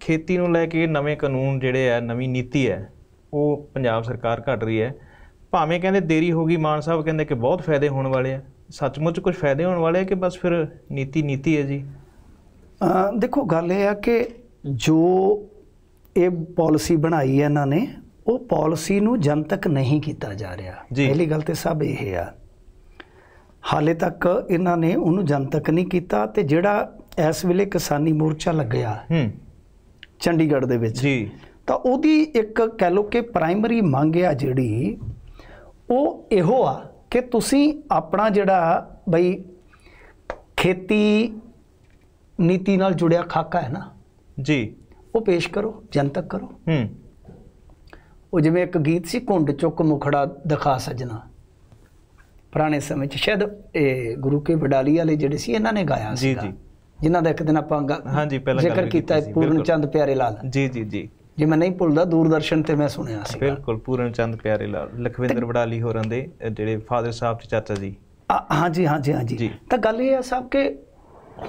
ਖੇਤੀ ਨੂੰ ਲੈ ਕੇ ਨਵੇਂ ਕਾਨੂੰਨ ਜਿਹੜੇ ਆ ਨਵੀਂ ਨੀਤੀ ਹੈ ਉਹ ਪੰਜਾਬ ਸਰਕਾਰ ਘੜ ਰਹੀ ਹੈ। ਭਾਵੇਂ ਕਹਿੰਦੇ ਦੇਰੀ ਹੋ ਗਈ ਮਾਨ ਸਾਹਿਬ ਕਹਿੰਦੇ ਕਿ ਬਹੁਤ ਫਾਇਦੇ ਹੋਣ ਵਾਲੇ ਆ। ਸੱਚਮੁੱਚ ਕੁਝ ਫਾਇਦੇ ਹੋਣ ਵਾਲੇ ਆ ਕਿ ਬਸ ਫਿਰ ਨੀਤੀ ਨੀਤੀ ਹੈ ਜੀ? ਦੇਖੋ ਗੱਲ ਇਹ ਆ ਕਿ ਜੋ ਇਹ ਪਾਲਿਸੀ ਬਣਾਈ ਹੈ ਇਹਨਾਂ ਨੇ ਉਹ ਪਾਲਿਸੀ ਨੂੰ ਜਨਤਕ ਨਹੀਂ ਕੀਤਾ ਜਾ ਰਿਹਾ। ਪਹਿਲੀ ਗੱਲ ਤੇ ਸਭ ਇਹ ਆ। ਹਾਲੇ ਤੱਕ ਇਹਨਾਂ ਨੇ ਉਹਨੂੰ ਜਨਤਕ ਨਹੀਂ ਕੀਤਾ ਤੇ ਜਿਹੜਾ ਇਸ ਵੇਲੇ ਕਿਸਾਨੀ ਮੋਰਚਾ ਲੱਗਿਆ ਹੂੰ। ਚੰਡੀਗੜ੍ਹ ਦੇ ਵਿੱਚ। ਜੀ। ਤਾਂ ਉਹਦੀ ਇੱਕ ਕਹਿ ਲਓ ਕਿ ਪ੍ਰਾਇਮਰੀ ਮੰਗ ਆ ਜਿਹੜੀ ਉਹ ਇਹੋ ਆ ਕਿ ਤੁਸੀਂ ਆਪਣਾ ਜਿਹੜਾ ਬਈ ਖੇਤੀ ਨੀਤੀ ਨਾਲ ਜੁੜਿਆ ਖਾਕਾ ਹੈ ਨਾ ਜੀ। ਉਹ ਪੇਸ਼ ਕਰੋ ਜਨਤਕ ਕਰੋ। ਹੂੰ। ਉਹ ਜਿਵੇਂ ਇੱਕ ਗੀਤ ਸੀ ਘੁੰਡ ਚੁੱਕ ਮੁਖੜਾ ਦਿਖਾ ਸਜਣਾ। ਪੁਰਾਣੇ ਸਮੇਂ 'ਚ ਸ਼ਾਇਦ ਇਹ ਗੁਰੂ ਕੇ ਵਡਾਲੀ ਵਾਲੇ ਜਿਹੜੇ ਸੀ ਇਹਨਾਂ ਨੇ ਗਾਇਆ ਜੀ, ਸੀਗਾ। ਜੀ। ਜਿਨ੍ਹਾਂ ਦਾ ਇੱਕ ਦਿਨ ਆਪਾਂ ਹਾਂਜੀ, ਪਹਿਲਾਂ ਜ਼ਿਕਰ ਕੀਤਾ ਸੀ, ਪੂਰਨ। ਚੰਦ ਪਿਆਰੇ ਲਾਲ। ਜੀ ਜੀ ਜੀ। ਜੇ ਮੈਂ ਨਹੀਂ ਭੁੱਲਦਾ ਦੂਰਦਰਸ਼ਨ ਤੇ ਮੈਂ ਸੁਣਿਆ ਸੀ ਬਿਲਕੁਲ ਪੂਰਨ ਚੰਦ ਪਿਆਰੇ ਲਾਲ। ਲਖਵਿੰਦਰ ਵਡਾਲੀ ਹੋਰਾਂ ਦੇ ਜਿਹੜੇ ਫਾਦਰ ਸਾਹਿਬ ਤੇ ਚਾਚਾ ਜੀ। ਹਾਂਜੀ ਹਾਂਜੀ ਹਾਂਜੀ। ਤਾਂ ਗੱਲ ਇਹ ਆ ਸਾਹਿਬ ਕਿ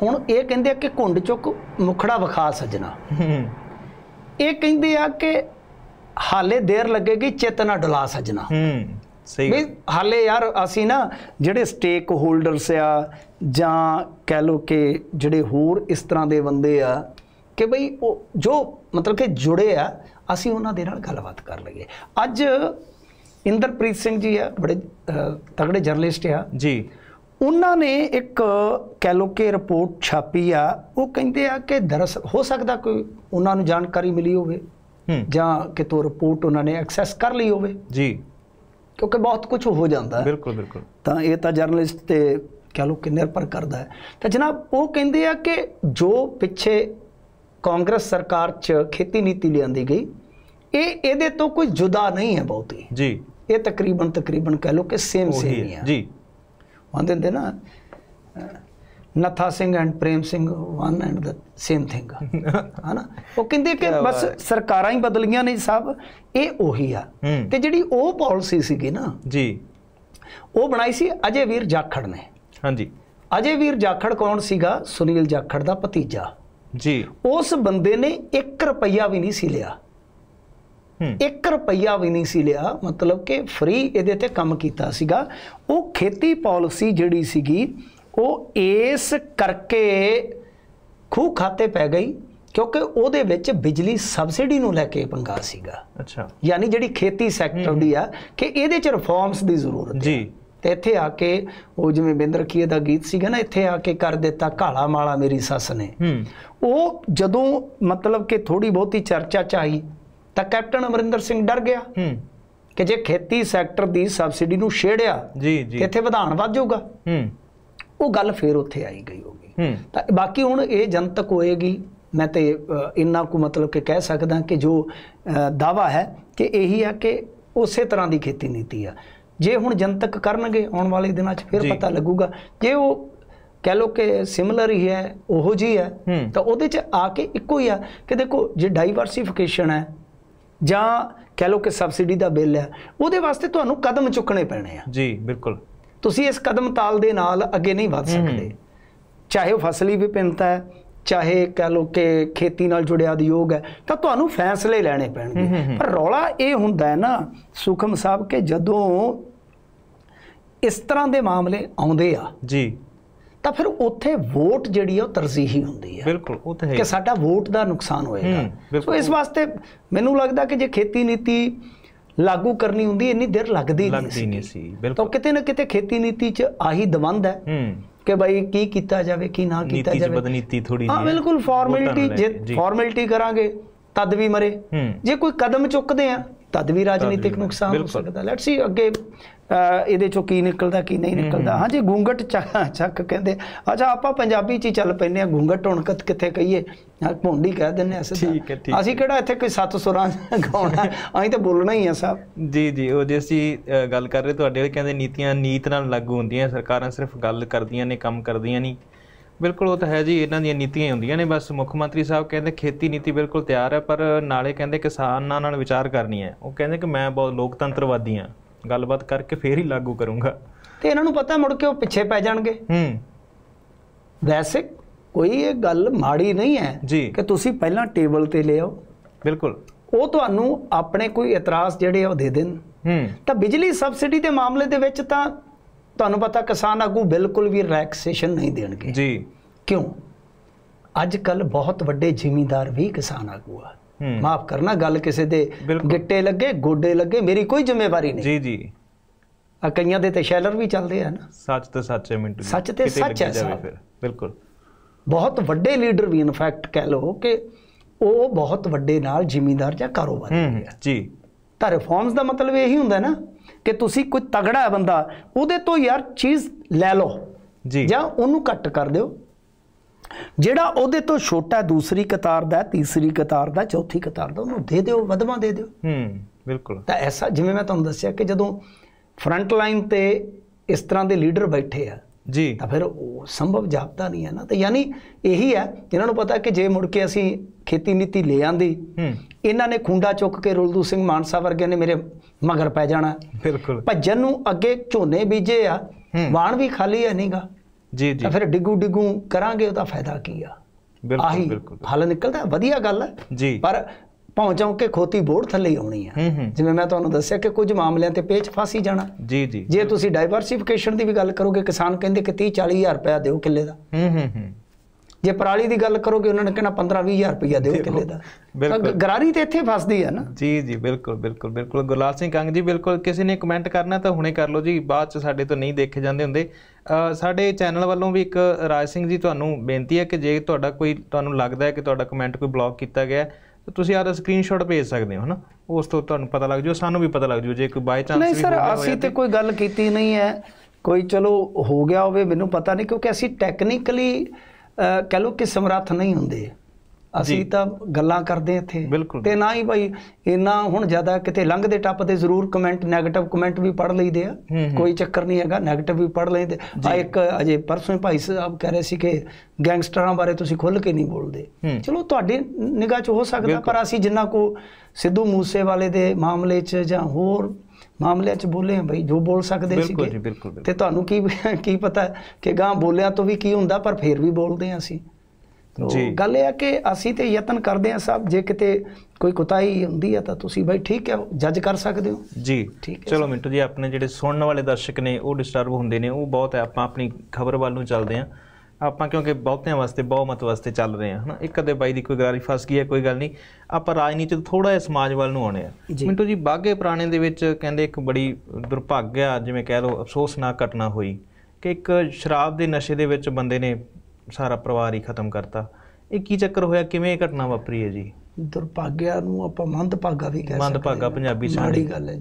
ਹੁਣ ਇਹ ਕਹਿੰਦੇ ਆ ਕਿ ਘੁੰਡ ਚੁੱਕ ਮੁਖੜਾ ਵਿਖਾ ਸਜਣਾ। ਹੂੰ। ਇਹ ਕਹਿੰਦੇ ਆ ਕਿ ਹਾਲੇ ਦੇਰ ਲੱਗੇਗੀ ਚਿੱਤ ਨਾ ਡੁਲਾ ਸਜਣਾ। ਹੂੰ ਸਹੀ ਵੀ ਹਾਲੇ ਯਾਰ ਅਸੀਂ ਨਾ ਜਿਹੜੇ ਸਟੇਕ ਹੋਲਡਰਸ ਆ ਜਾਂ ਕਹਿ ਲੋ ਕਿ ਜਿਹੜੇ ਹੋਰ ਇਸ ਤਰ੍ਹਾਂ ਦੇ ਬੰਦੇ ਆ ਕਿ ਬਈ ਉਹ ਜੋ ਮਤਲਬ ਕਿ ਜੁੜੇ ਆ ਅਸੀਂ ਉਹਨਾਂ ਦੇ ਨਾਲ ਗੱਲਬਾਤ ਕਰ ਲਈਏ। ਅੱਜ ਇੰਦਰਪ੍ਰੀਤ ਸਿੰਘ ਜੀ ਆ ਬੜੇ ਤਗੜੇ ਜਰਨਲਿਸਟ ਆ। ਜੀ। ਉਹਨਾਂ ਨੇ ਇੱਕ ਕਹਿ ਲੋ ਕਿ ਰਿਪੋਰਟ ਛਾਪੀ ਆ। ਉਹ ਕਹਿੰਦੇ ਆ ਕਿ ਦਰਅਸਲ ਹੋ ਸਕਦਾ ਕੋਈ ਉਹਨਾਂ ਨੂੰ ਜਾਣਕਾਰੀ ਮਿਲੀ ਹੋਵੇ ਜਾਂ ਕਿਤੋਂ ਰਿਪੋਰਟ ਉਹਨਾਂ ਨੇ ਐਕਸੈਸ ਕਰ ਲਈ ਹੋਵੇ। ਜੀ। ਕਿਉਂਕਿ ਬਹੁਤ ਕੁਝ ਹੋ ਜਾਂਦਾ। ਬਿਲਕੁਲ ਬਿਲਕੁਲ। ਤਾਂ ਇਹ ਤਾਂ ਜਰਨਲਿਸਟ ਤੇ ਕਹ ਲੋ ਕਿ ਨਿਰਭਰ ਕਰਦਾ ਹੈ। ਤਾਂ ਜਨਾਬ ਉਹ ਕਹਿੰਦੇ ਆ ਕਿ ਜੋ ਪਿੱਛੇ ਕਾਂਗਰਸ ਸਰਕਾਰ 'ਚ ਖੇਤੀ ਨੀਤੀ ਲਿਆਂਦੀ ਗਈ ਇਹ ਇਹਦੇ ਤੋਂ ਕੋਈ ਜੁਦਾ ਨਹੀਂ ਹੈ ਬਹੁਤੀ। ਜੀ। ਇਹ ਤਕਰੀਬਨ ਤਕਰੀਬਨ ਕਹ ਲੋ ਕਿ ਸੇਮ ਸੇਮ ਹੀ। ਹੈ ਜੀ। ਆਂਦੇ ਹੁੰਦੇ ਨਾ Natha Singh and Prem Singh one and the same thing ਹਨਾ? ਉਹ ਕਹਿੰਦੇ ਕਿ ਬਸ। ਸਰਕਾਰਾਂ ਹੀ ਬਦਲੀਆਂ ਨੇ ਸਭ ਇਹ ਉਹੀ ਆ। ਤੇ ਜਿਹੜੀ ਉਹ ਪਾਲਿਸੀ ਸੀਗੀ ਨਾ ਜੀ। ਉਹ ਬਣਾਈ ਸੀ ਅਜੇ ਵੀਰ ਜਾਖੜ ਨੇ। ਹਾਂਜੀ। ਅਜੇ ਵੀਰ ਜਾਖੜ ਕੌਣ ਸੀਗਾ? ਸੁਨੀਲ ਜਾਖੜ ਦਾ ਭਤੀਜਾ। ਜੀ। ਉਸ ਬੰਦੇ ਨੇ 1 ਰੁਪਈਆ ਵੀ ਨਹੀਂ ਸੀ ਲਿਆ। ਹੂੰ। 1 ਰੁਪਈਆ ਵੀ ਨਹੀਂ ਸੀ ਲਿਆ ਮਤਲਬ ਕਿ ਫ੍ਰੀ ਇਹਦੇ ਤੇ ਕੰਮ ਕੀਤਾ ਸੀਗਾ। ਉਹ ਖੇਤੀ ਪਾਲਿਸੀ ਜਿਹੜੀ ਸੀਗੀ ਉਹ ਇਸ ਕਰਕੇ ਖੂਹ ਖਾਤੇ ਪੈ ਗਈ ਕਿਉਂਕਿ ਉਹਦੇ ਵਿੱਚ ਬਿਜਲੀ ਸਬਸਿਡੀ ਨੂੰ ਲੈ ਕੇ ਪੰਗਾ ਸੀਗਾ। ਅੱਛਾ। ਯਾਨੀ ਜਿਹੜੀ ਖੇਤੀ ਸੈਕਟਰ ਦੀ ਆ ਕਿ ਇਹਦੇ ਚ ਰਿਫਾਰਮਸ ਦੀ ਜ਼ਰੂਰਤ ਹੈ ਜੀ। ਤੇ ਇੱਥੇ ਆ ਕੇ ਉਹ ਜਿਵੇਂ ਬਿੰਦਰ ਕੀਏ ਦਾ ਗੀਤ ਸੀਗਾ ਨਾ ਇੱਥੇ ਆ ਕੇ ਕਰ ਦਿੱਤਾ ਕਾਲਾ ਮਾਲਾ ਮੇਰੀ ਸੱਸ ਨੇ। ਉਹ ਜਦੋਂ ਮਤਲਬ ਕਿ ਥੋੜੀ ਬਹੁਤੀ ਚਰਚਾ ਚਾਹੀ ਤਾਂ ਕੈਪਟਨ ਅਮਰਿੰਦਰ ਸਿੰਘ ਡਰ ਗਿਆ। ਕਿ ਜੇ ਖੇਤੀ ਸੈਕਟਰ ਦੀ ਸਬਸਿਡੀ ਨੂੰ ਛੇੜਿਆ ਜੀ ਜੀ। ਇੱਥੇ ਵਧਾਣ ਵੱਧ ਜਾਊਗਾ। ਉਹ ਗੱਲ ਫੇਰ ਉੱਥੇ ਆਈ ਗਈ ਹੋਗੀ ਤਾਂ ਬਾਕੀ ਹੁਣ ਇਹ ਜਨਤਕ ਹੋਏਗੀ ਮੈਂ ਤੇ ਇੰਨਾ ਕੁ ਮਤਲਬ ਕਿ ਕਹਿ ਸਕਦਾ ਕਿ ਜੋ ਦਾਵਾ ਹੈ ਕਿ ਇਹੀ ਆ ਕਿ ਉਸੇ ਤਰ੍ਹਾਂ ਦੀ ਖੇਤੀ ਨੀਤੀ ਆ। ਜੇ ਹੁਣ ਜਨਤਕ ਕਰਨਗੇ ਆਉਣ ਵਾਲੇ ਦਿਨਾਂ 'ਚ ਫਿਰ। ਪਤਾ ਲੱਗੂਗਾ। ਜੇ ਉਹ ਕਹਿ ਲੋ ਕਿ ਸਿਮਿਲਰ ਹੀ ਹੈ ਉਹੋ ਜੀ ਹੈ ਹੂੰ। ਤਾਂ ਉਹਦੇ 'ਚ ਆ ਕੇ ਇੱਕੋ ਹੀ ਆ ਕਿ ਦੇਖੋ ਜੇ ਡਾਈਵਰਸਿਫਿਕੇਸ਼ਨ ਹੈ ਜਾਂ ਕਹਿ ਲੋ ਕਿ ਸਬਸਿਡੀ ਦਾ ਬਿੱਲ ਹੈ ਉਹਦੇ ਵਾਸਤੇ ਤੁਹਾਨੂੰ ਕਦਮ ਚੁੱਕਣੇ ਪੈਣੇ ਆ। ਜੀ ਬਿਲਕੁਲ। ਤੁਸੀਂ ਇਸ ਕਦਮ ਤਾਲ ਦੇ ਨਾਲ ਅੱਗੇ ਨਹੀਂ ਵਧ ਸਕਦੇ। ਚਾਹੇ ਉਹ ਫਸਲੀ ਵਿਭਿੰਨਤਾ ਹੈ ਚਾਹੇ ਕਹ ਲੋ ਕਿ ਖੇਤੀ ਨਾਲ ਜੁੜਿਆ ਉਦਯੋਗ ਹੈ ਤਾਂ ਤੁਹਾਨੂੰ ਫੈਸਲੇ ਲੈਣੇ ਪੈਣਗੇ। ਪਰ ਰੌਲਾ ਇਹ ਹੁੰਦਾ ਹੈ ਨਾ ਸੁਖਮ ਸਾਹਿਬ ਕਿ ਜਦੋਂ ਇਸ ਤਰ੍ਹਾਂ ਦੇ ਮਾਮਲੇ ਆਉਂਦੇ ਆ। ਜੀ। ਤਾਂ ਫਿਰ ਉੱਥੇ ਵੋਟ ਜਿਹੜੀ ਆ ਉਹ ਤਰਜੀਹੀ ਹੁੰਦੀ ਹੈ ਬਿਲਕੁਲ ਉਹ ਤਾਂ ਹੈ ਕਿ ਸਾਡਾ ਵੋਟ ਦਾ ਨੁਕਸਾਨ ਹੋਏਗਾ। ਬਿਲਕੁਲ। ਸੋ ਇਸ ਵਾਸਤੇ ਮੈਨੂੰ ਲੱਗਦਾ ਕਿ ਜੇ ਖੇਤੀ ਨੀਤੀ ਲਾਗੂ ਕਰਨੀ ਹੁੰਦੀ ਇੰਨੀ ਦੇਰ ਲੱਗਦੀ ਨਹੀਂ ਲੱਗਦੀ ਨਹੀਂ ਸੀ ਸੀ ਤਾਂ ਬਿਲਕੁਲ ਕਿਤੇ ਨਾ ਕਿਤੇ ਖੇਤੀ ਨੀਤੀ 'ਚ ਆਹੀ ਦਵੰਦ ਹੈ ਹੂੰ। ਕਿ ਭਾਈ ਕੀ ਕੀਤਾ ਜਾਵੇ ਕੀ ਨਾ ਕੀਤਾ ਨੀਤੀ ਚ ਜਾਵੇ। ਬਦਨੀਤੀ ਥੋੜੀ ਹਾਂ ਬਿਲਕੁਲ ਫਾਰਮੈਲਿਟੀ ਜੇ ਫਾਰਮੈਲਿਟੀ ਕਰਾਂਗੇ ਤਦ ਵੀ ਮਰੇ। ਜੇ ਕੋਈ ਕਦਮ ਚੁੱਕਦੇ ਆ ਤਦ ਵੀ ਰਾਜਨੀਤਿਕ। ਨੁਕਸਾਨ ਹੋ। ਸਕਦਾ। ਲੈਟਸ ਸੀ ਅੱਗੇ ਇਹਦੇ ਚੋਂ ਕੀ ਨਿਕਲਦਾ ਕੀ ਨਹੀਂ ਨਿਕਲਦਾ। ਹਾਂਜੀ ਗੁੰਗਟ ਚੱਕ ਕਹਿੰਦੇ ਅੱਛਾ ਆਪਾਂ ਪੰਜਾਬੀ ਚ ਹੀ ਚੱਲ ਪੈਨੇ ਆ ਗੁੰਗਟ ਹੁਣ ਕਿਤ- ਕਿੱਥੇ ਕਹੀਏ? ਹਾਂ, ਭੁੰਡੀ ਕਹਿ ਦਿੰਨੇ ਆ ਸਿੱਧਾ ਠੀਕ ਹੈ, ਠੀਕ ਅਸੀਂ ਕਿਹੜਾ ਇੱਥੇ ਕੋਈ ਸੱਤ ਸੁਰਾਂ ਗਾਉਣਾ ਅਸੀਂ ਤਾਂ ਬੋਲਣਾ ਹੀ ਆ ਸਾਹਿਬ ਜੀ ਜੀ ਉਹ ਜੇ ਅਸੀਂ ਗੱਲ ਕਰ ਰਹੇ ਤੁਹਾਡੇ ਕਹਿੰਦੇ ਨੀਤੀਆਂ ਨੀਤ ਨਾਲ ਲਾਗੂ ਹੁੰਦੀਆਂ ਸਰਕਾਰਾਂ ਸਿਰਫ ਗੱਲ ਕਰਦੀਆਂ ਨੇ ਕੰਮ ਕਰਦੀਆਂ ਨਹੀਂ। ਬਿਲਕੁਲ ਉਹ ਤਾਂ ਹੈ ਜੀ ਇਹਨਾਂ ਦੀਆਂ ਨੀਤੀਆਂ ਹੀ ਹੁੰਦੀਆਂ ਨੇ ਬਸ ਮੁੱਖ ਮੰਤਰੀ ਸਾਹਿਬ ਕਹਿੰਦੇ ਖੇਤੀ ਨੀਤੀ ਬਿਲਕੁਲ ਤਿਆਰ ਹੈ ਪਰ ਨਾਲੇ ਕਹਿੰਦੇ ਕਿਸਾਨਾਂ ਨਾਲ ਵਿਚਾਰ ਕਰਨੀ ਹੈ। ਉਹ ਕਹਿੰਦੇ ਕਿ ਮੈਂ ਬਹੁਤ ਲੋਕਤੰਤਰਵਾਦੀ ਹਾਂ ਗੱਲਬਾਤ ਕਰਕੇ ਫੇਰ ਹੀ ਲਾਗੂ ਕਰੂੰਗਾ। ਤੇ ਇਹਨਾਂ ਨੂੰ ਪਤਾ ਮੁੜ ਕੇ ਉਹ ਪਿੱਛੇ ਪੈ ਜਾਣਗੇ। ਹੂੰ। ਵੈਸੇ ਕੋਈ ਇਹ ਗੱਲ ਮਾੜੀ ਨਹੀਂ ਹੈ ਕਿ ਤੁਸੀਂ ਪਹਿਲਾਂ ਟੇਬਲ ਤੇ ਲਿਆਓ। ਬਿਲਕੁਲ। ਉਹ ਤੁਹਾਨੂੰ ਆਪਣੇ ਕੋਈ ਇਤਰਾਜ਼ ਜਿਹੜੇ ਆ ਉਹ ਦੇ ਦੇਣ। ਹੂੰ। ਤਾਂ ਬਿਜਲੀ ਸਬਸਿਡੀ ਦੇ ਮਾਮਲੇ ਦੇ ਵਿੱਚ ਤਾਂ ਤੁਹਾਨੂੰ ਪਤਾ ਕਿਸਾਨ ਆਗੂ ਬਿਲਕੁਲ ਵੀ ਰਿਲੈਕਸੇਸ਼ਨ ਨਹੀਂ ਦੇਣਗੇ। ਜੀ। ਕਿਉਂ? ਅੱਜ ਕੱਲ ਬਹੁਤ ਵੱਡੇ ਜ਼ਿਮੀਂਦਾਰ ਵੀ ਕਿਸਾਨ ਆਗੂ ਆ। ਮਾਫ ਕਰਨਾ ਗੱਲ ਕਿਸੇ ਦੇ। ਗਿੱਟੇ ਲੱਗੇ ਗੋਡੇ ਲੱਗੇ ਮੇਰੀ ਕੋਈ ਜ਼ਿੰਮੇਵਾਰੀ ਨਹੀਂ। ਜੀ ਜੀ। ਆ ਕਈਆਂ ਦੇ ਤੇ ਸ਼ੈਲਰ ਵੀ ਚੱਲਦੇ ਆ ਨਾ। ਸੱਚ ਤੇ ਸੱਚ ਹੈ ਮਿੰਟੂ ਸੱਚ ਤੇ ਸੱਚ ਹੈ ਸਾਹਿਬ। ਫਿਰ। ਬਿਲਕੁਲ। ਬਹੁਤ ਵੱਡੇ ਲੀਡਰ ਵੀ ਇਨਫੈਕਟ ਕਹਿ ਲਓ ਕਿ ਉਹ ਬਹੁਤ ਵੱਡੇ ਨਾਲ ਜ਼ਿਮੀਂਦਾਰ ਜਾਂ ਕਾਰੋਬਾਰੀ ਹੂੰ ਜੀ। ਤਾਂ ਰਿਫਾਰਮਸ ਦਾ ਮਤਲਬ ਇਹੀ ਹੁੰਦਾ ਨਾ। ਕਿ ਤੁਸੀਂ ਕੋਈ ਤਗੜਾ ਬੰਦਾ ਉਹਦੇ ਤੋਂ ਯਾਰ ਚੀਜ਼ ਲੈ ਲਓ ਜੀ। ਜਾਂ ਉਹਨੂੰ ਕੱਟ ਕਰ ਦਿਓ। ਜਿਹੜਾ ਉਹਦੇ ਤੋਂ ਛੋਟਾ ਦੂਸਰੀ ਕਤਾਰ ਦਾ ਤੀਸਰੀ ਕਤਾਰ ਦਾ ਚੌਥੀ ਕਤਾਰ ਦਾ ਉਹਨੂੰ ਦੇ ਦਿਓ ਵਧਵਾ ਦੇ ਦਿਓ। ਹੂੰ ਬਿਲਕੁਲ। ਤਾਂ ਐਸਾ ਜਿਵੇਂ ਮੈਂ ਤੁਹਾਨੂੰ ਦੱਸਿਆ ਕਿ ਜਦੋਂ ਫਰੰਟ ਲਾਈਨ ਤੇ ਇਸ ਤਰ੍ਹਾਂ ਦੇ ਲੀਡਰ ਬੈਠੇ ਆ ਜੀ। ਤਾਂ ਫਿਰ ਉਹ ਸੰਭਵ ਜਾਪਦਾ ਨਹੀਂ ਹੈ ਨਾ। ਤੇ ਯਾਨੀ ਇਹੀ ਹੈ ਇਹਨਾਂ ਨੂੰ ਪਤਾ ਕਿ ਜੇ ਮੁੜ ਕੇ ਅਸੀਂ ਖੇਤੀ ਨੀਤੀ ਲੈ ਆਂਦੀ ਹੂੰ। ਇਹਨਾਂ ਨੇ ਖੁੰਡਾ ਚੁੱਕ ਕੇ ਰੁਲਦੂ ਸਿੰਘ ਮਾਨਸਾ ਵਰਗੇ ਨੇ ਮੇਰੇ ਮਗਰ ਪੈ ਜਾਣਾ। ਬਿਲਕੁਲ। ਭੱਜਣ ਨੂੰ ਅੱਗੇ ਝੋਨੇ ਬੀਜੇ ਆ। ਵਾਣ ਵੀ ਖਾਲੀ ਹੈ ਨਹੀਂਗਾ ਜੀ ਜੀ। ਤਾਂ ਫਿਰ ਡਿੱਗੂ ਡਿੱਗੂ ਕਰਾਂਗੇ ਉਹਦਾ ਫਾਇਦਾ ਕੀ ਆ? ਬਿਲਕੁਲ ਬਿਲਕੁਲ। ਹੱਲ ਨਿਕਲਦਾ ਵਧੀਆ ਗੱਲ ਹੈ। ਜੀ। ਪਰ ਪਹੁੰਚਾਂ ਕੇ ਖੋਤੀ ਬੋੜ ਥੱਲੇ ਹੀ ਆਉਣੀ ਆ। ਹੂੰ ਹੂੰ। ਜਿਵੇਂ ਮੈਂ ਤੁਹਾਨੂੰ ਦੱਸਿਆ ਕਿ ਕੁਝ ਮਾਮਲਿਆਂ ਤੇ ਪੇਚ ਫਸ ਜਾਣਾ। ਜੀ ਜੀ। ਜੇ ਤੁਸੀਂ ਡਾਈਵਰਸਿਫਿਕੇਸ਼ਨ ਦੀ ਵੀ ਗੱਲ ਕਰੋਗੇ ਕਿਸਾਨ ਕਹਿੰਦੇ ਕਿ 30 40 ਹਜ਼ਾਰ ਰੁਪਇਆ ਦਿਓ ਕਿੱਲੇ ਦਾ। ਹੂੰ ਹੂੰ ਹੂੰ। ਜੇ ਪਰਾਲੀ ਦੀ ਗੱਲ ਕਰੋਗੇ ਉਹਨਾਂ ਨੇ ਕਹਿਣਾ 15 20 ਹਜ਼ਾਰ ਰੁਪਇਆ ਦਿਓ ਕਿੱਲੇ ਦਾ। ਬਿਲਕੁਲ। ਗਰਾਰੀ ਤੇ ਇੱਥੇ ਫਸਦੀ ਹੈ ਨਾ। ਜੀ ਜੀ ਬਿਲਕੁਲ ਬਿਲਕੁਲ ਬਿਲਕੁਲ। ਗੁਰਲਾਲ ਸਿੰਘ ਕੰਗ ਜੀ ਬਿਲਕੁਲ। ਕਿਸੇ ਨੇ ਕਮੈਂਟ ਕਰਨਾ ਤਾਂ ਹੁਣੇ ਕਰ ਲਓ ਜੀ। ਬਾਅਦ ਚ ਸਾਡੇ ਤੋਂ ਨਹੀਂ ਦੇਖੇ ਜਾਂਦੇ ਹੁੰਦੇ। ਸਾਡੇ ਚੈਨਲ ਵੱਲੋਂ ਵੀ ਇੱਕ ਰਾਜ ਸਿੰਘ ਜੀ ਤੁਹਾਨੂੰ ਬੇਨਤੀ ਹੈ ਕਿ ਜੇ ਤੁਹਾਡਾ ਕੋਈ ਤੁਹਾਨੂੰ ਲੱਗਦਾ ਹੈ ਕਿ ਤੁਹਾਡਾ ਕਮੈਂਟ ਕੋਈ ਬਲੌਕ ਕੀਤਾ ਗਿਆ ਹੈ, ਤਾਂ ਤੁਸੀਂ ਆਦਾ ਸਕਰੀਨਸ਼ਾਟ ਭੇਜ ਸਕਦੇ ਹੋ ਹਨਾ? ਉਸ ਤੋਂ ਤੁਹਾਨੂੰ ਪਤਾ ਲੱਗ ਜਾਊ ਸਾਨੂੰ ਵੀ ਪਤਾ ਲੱਗ ਜਾਊ ਜੇ ਕੋਈ ਬਾਈ ਚਾਂਸ ਨਹੀਂ ਸਰ ਅਸੀਂ ਤੇ ਕੋਈ ਗੱਲ ਕੀਤੀ ਨਹੀਂ ਹੈ। ਕੋਈ ਚਲੋ ਹੋ ਗਿਆ ਹੋਵੇ ਮੈਨੂੰ ਪਤਾ ਨਹੀਂ ਕਿਉਂਕਿ ਅਸੀਂ ਟੈਕਨੀਕਲੀ ਕਹ ਲਓ ਕਿ ਸਮਰੱਥ ਨਹੀਂ ਹੁੰਦੇ। ਅਸੀਂ। ਤਾਂ ਗੱਲਾਂ ਕਰਦੇ ਇੱਥੇ ਬਿਲਕੁਲ। ਤੇ ਨਾ ਹੀ ਭਾਈ ਇੰਨਾ ਹੁਣ ਜ਼ਿਆਦਾ ਕਿਤੇ ਲੰਘਦੇ ਟੱਪਦੇ ਜ਼ਰੂਰ ਕਮੈਂਟ 네ਗੇਟਿਵ ਕਮੈਂਟ ਵੀ ਪੜ੍ਹ ਲਈਦੇ ਆ। ਕੋਈ ਚੱਕਰ ਨਹੀਂ ਹੈਗਾ 네ਗੇਟਿਵ ਵੀ ਪੜ੍ਹ ਲੈਂਦੇ ਆ ਇੱਕ ਅਜੇ ਪਰਸੋਂ ਭਾਈ ਸਾਹਿਬ ਕਹਿ ਰਹੇ ਸੀ ਕਿ ਗੈਂਗਸਟਰਾਂ ਬਾਰੇ ਤੁਸੀਂ ਖੁੱਲ ਕੇ ਨਹੀਂ ਬੋਲਦੇ। ਚਲੋ ਤੁਹਾਡੀ ਨਿਗਾਹ 'ਚ ਹੋ ਸਕਦਾ ਬਿਲਕੁਲ। ਪਰ ਅਸੀਂ ਜਿੰਨਾ ਕੋ ਸਿੱਧੂ ਮੂਸੇ ਵਾਲੇ ਦੇ ਮਾਮਲੇ 'ਚ ਜਾਂ ਹੋਰ ਮਾਮਲਿਆਂ 'ਚ ਬੋਲੇ ਆ ਬਈ ਜੋ ਬੋਲ ਸਕਦੇ ਬਿਲਕੁਲ ਸੀਗੇ ਜੀ ਬਿਲਕੁਲ ਬਿਲਕੁਲ ਤੇ ਤੁਹਾਨੂੰ ਕੀ ਕੀ ਪਤਾ ਕਿ ਗਾਂ ਬੋਲਿਆਂ ਤੋਂ ਵੀ ਕੀ ਹੁੰਦਾ ਪਰ ਫੇਰ ਵੀ ਬੋਲਦੇ ਆ ਅਸੀਂ। ਗੱਲ ਇਹ ਆ ਕਿ ਅਸੀਂ ਤੇ ਯਤਨ ਕਰਦੇ ਆ ਸਭ ਜੇ ਕਿਤੇ ਕੋਈ ਕੁਤਾਹੀ ਹੁੰਦੀ ਆ ਤਾਂ ਤੁਸੀਂ ਬਈ ਠੀਕ ਹੈ ਜੱਜ ਕਰ ਸਕਦੇ ਹੋ। ਜੀ। ਠੀਕ ਹੈ ਚਲੋ ਮਿੰਟੂ ਜੀ ਆਪਣੇ ਜਿਹੜੇ ਸੁਣਨ ਵਾਲੇ ਦਰਸ਼ਕ ਨੇ ਉਹ ਡਿਸਟਰਬ ਹੁੰਦੇ ਨੇ ਉਹ ਬਹੁਤ ਹੈ। ਆਪਾਂ ਆਪਣੀ ਖਬਰ ਵੱਲ ਨੂੰ ਚੱਲਦੇ ਹਾਂ। ਆਪਾਂ ਕਿਉਂਕਿ ਬਹੁਤਿਆਂ ਵਾਸਤੇ ਬਹੁਮਤ ਵਾਸਤੇ ਚੱਲ ਰਹੇ ਹਾਂ ਹਨਾ? ਇੱਕ ਅੱਧੇ ਬਾਈ ਦੀ ਕੋਈ ਗਰਾਰੀ ਫਸ ਗਈ ਹੈ ਕੋਈ ਗੱਲ ਨਹੀਂ। ਆਪਾਂ ਰਾਜਨੀਤੀ ਤੋਂ ਥੋੜਾ ਜਿਹਾ ਸਮਾਜ ਵੱਲ ਨੂੰ ਆਉਣੇ ਆ। ਮਿੰਟੂ ਜੀ ਬਾਗੇ ਪੁਰਾਣੇ ਦੇ ਵਿੱਚ ਕਹਿੰਦੇ ਇੱਕ ਬੜੀ ਦੁਰਭਾਗਿਆ ਜਿਵੇਂ ਕਹਿ ਲਓ ਅਫਸੋਸਨਾਕ ਘਟਨਾ ਹੋਈ ਕਿ ਇੱਕ ਸ਼ਰਾਬ ਦੇ ਨਸ਼ੇ ਦੇ ਵਿੱਚ ਬੰਦੇ ਨੇ ਸਾਰਾ ਪਰਿਵਾਰ ਹੀ ਖਤਮ ਕਰਤਾ। ਇਹ ਕੀ ਚੱਕਰ ਹੋਇਆ? ਕਿਵੇਂ ਇਹ ਘਟਨਾ ਵਾਪਰੀ ਹੈ ਜੀ? ਦੁਰਭਾਗਿਆ ਨੂੰ ਆਪਾਂ ਮੰਦਭਾਗਾ ਵੀ ਕਹਿ ਸਕਦੇ ਮੰਦਭਾਗਾ। ਪੰਜਾਬੀ ਚ ਮਾੜੀ ਗੱਲ ਹੈ ਜੀ।